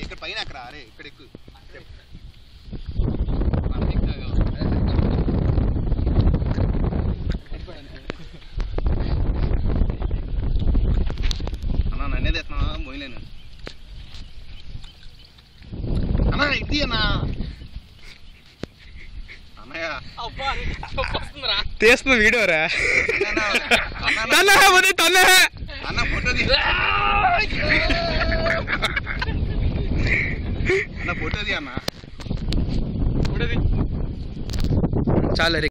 ఇక్కడ పైన అక్కడ అరే ఇక్కడ ఎక్కువ అన్నా నన్నేది ఎత్తున్నా మోయలేను? అన్నా ఇది అన్నా. తీస్తున్న వీడియో రా తన్న తన్న ఫోటో తీసు అన్న ఫోటో తీ అన్న చాలా